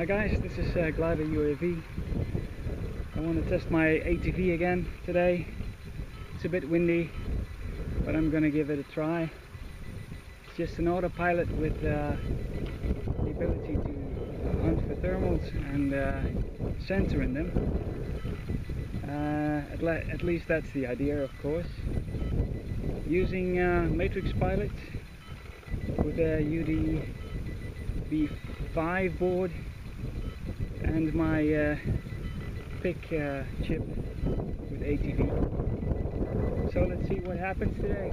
Hi guys, this is uh, Glider UAV. I want to test my ATV again today. It's a bit windy, but I'm gonna give it a try. It's just an autopilot with uh, the ability to hunt for thermals and uh, sensor in them. Uh, at, le at, least that's the idea, of course. Using uh, Matrix Pilot with a UD V5 board and my uh, PIC uh, chip with ATV. So let's see what happens today.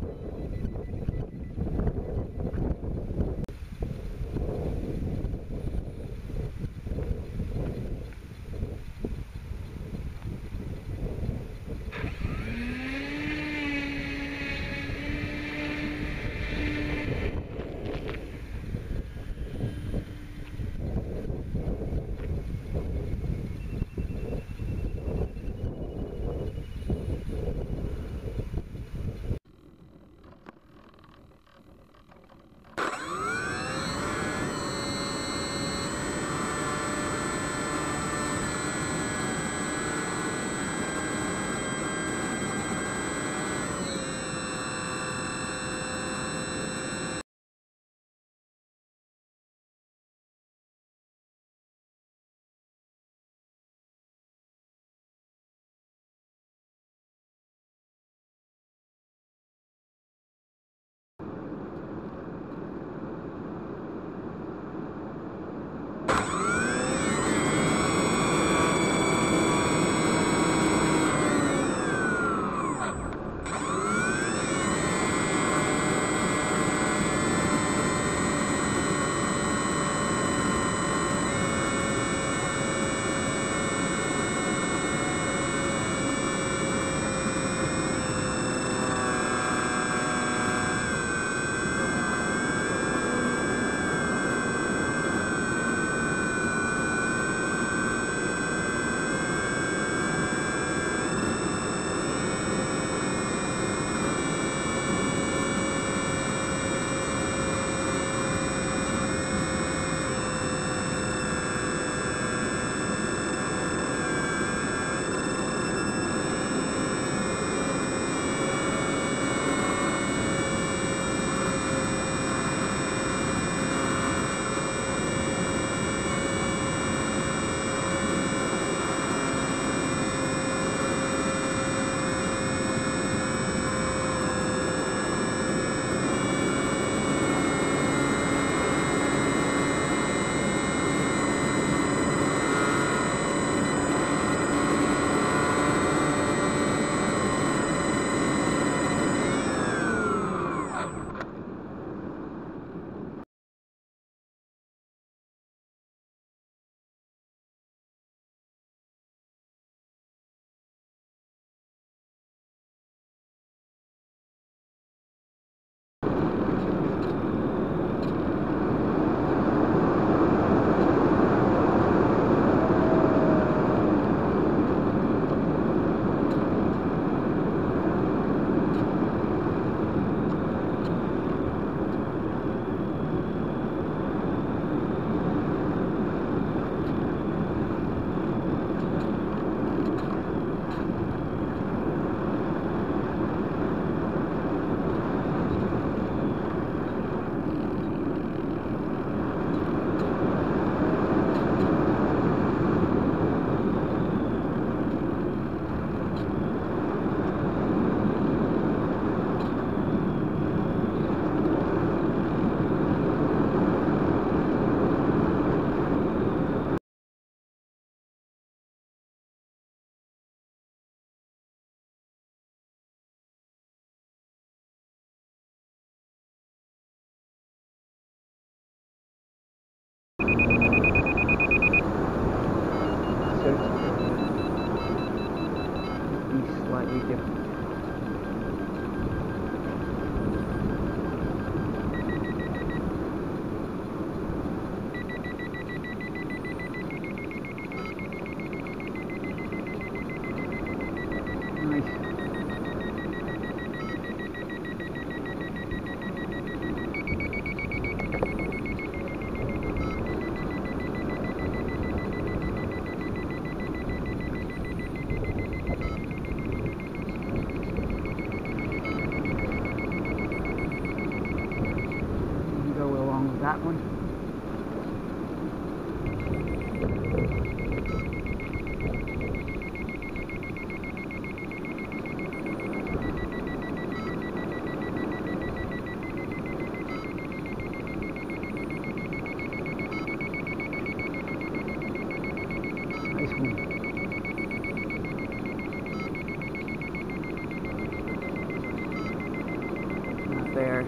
That one. Nice one. Not there.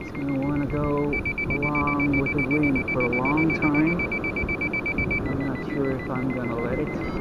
It's gonna want to go along with the wind for a long time. I'm not sure if I'm gonna let it.